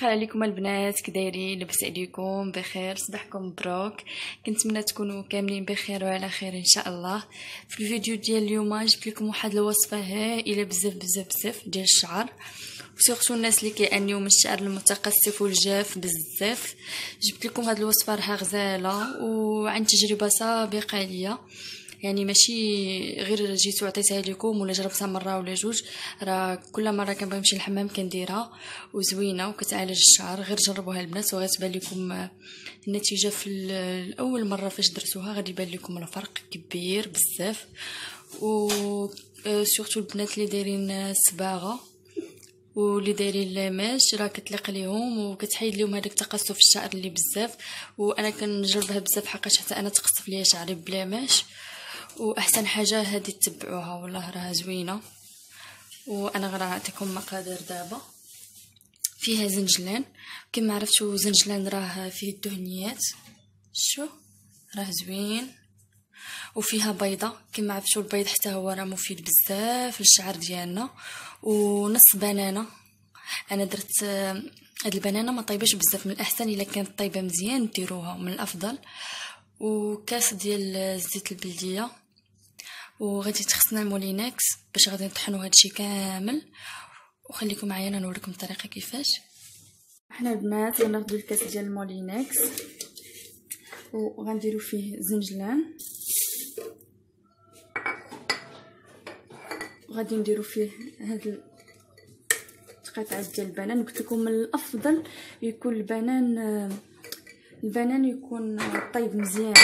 خير عليكم البنات كدايرين لاباس عليكم؟ بخير صباحكم مبروك. كنتمنى تكونوا كاملين بخير وعلى خير إن شاء الله. في الفيديو ديال اليوم جبت لكم واحد الوصفة هائله بزاف بزاف بزاف ديال الشعر. وسورتو الناس اللي كيعانيو من الشعر المتقصف والجاف بزاف. جبت لكم هاد الوصفة راها غزالة وعن تجربة سابقة ليا. يعني ماشي غير جيت وعطيتها لكم ولا جربتها مرة ولا جوج راه كل مرة كنبغي نمشي للحمام كنديرها وزوينة وكتعالج الشعر غير جربوها البنات وغتبان لكم النتيجة في الأول مرة فاش درتوها غادي يبان لكم الفرق كبير بزاف و surtout البنات اللي دايرين الصباغه واللي دايرين les mèches راه كتليق ليهم وكتحيد لهم هذاك تقصف الشعر اللي بزاف. وأنا كنجربها بزاف حقاش حتى أنا تقصف ليا شعري ب les mèches وأحسن حاجة هذه تتبعوها والله راها زوينة. وأنا غير نعطيكم مقادير دابا. فيها زنجلان. كما عرفتوا زنجلان راه فيه الدهنيات. شو؟ راه زوين. وفيها بيضة. كما عرفتوا البيض حتى هو راه مفيد بزاف للشعر ديالنا. ونص بنانة. أنا درت هاد البنانة ما طيبش بزاف. من الأحسن إلا كانت طيبة مزيان ديروها من الأفضل. وكاس ديال زيت البلدية. وغادي تخصنا المولينكس باش غادي نطحنوا هادشي كامل. وخليكم معايا أنا نوريكم الطريقة كيفاش. حنا البنات غناخذوا الكاس ديال المولينكس وغنديروا فيه زنجلان وغادي نديروا فيه هاد القطعه ديال البنان. قلت لكم من الأفضل يكون البنان البنان يكون طيب مزيان.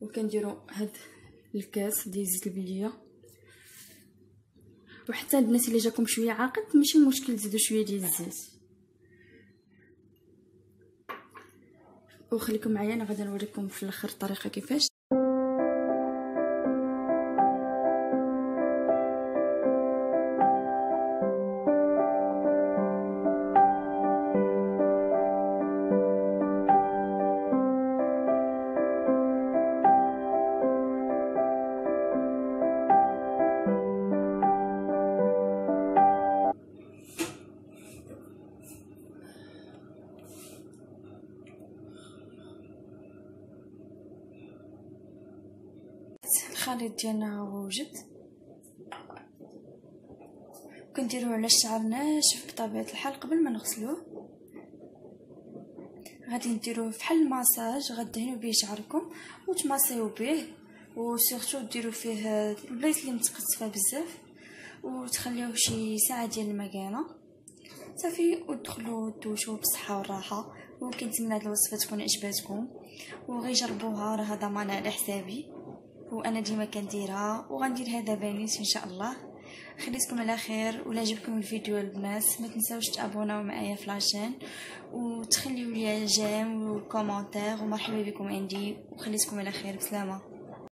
وكنديروا هاد الكاس ديال زيت البليه. وحتى البنات اللي جاكم شوية عاقد ماشي مشكل تزيدوا شوية ديال الزيت. وخليكم معايا أنا غادي نوريكم في الآخر الطريقة كيفاش. الخليط ديالنا وجد. كنديروه على الشعر ناشف بطبيعة الحال قبل ما نغسلوه. غادي نديروه بحال الماساج غدهنوا به شعركم وتماسيو به وسورتو ديروا فيه البلايص اللي متقصفه بزاف. وتخليوه شي ساعة ديال المكانة. صافي ودخلوا دوشوا بصحه وراحه وكنتمنى هاد الوصفة تكون عجباتكم. وغير جربوها راه ضمان على حسابي. وأنا ديما كنديرها وغندير هذا بانيس إن شاء الله. خليتكم على خير ولا عجبكم الفيديو البنات ما تنساوش تابوناو معايا في la chaîne وتخليوا لي j'aime و commentaire ومرحبا بكم عندي وخليتكم على خير بسلامة.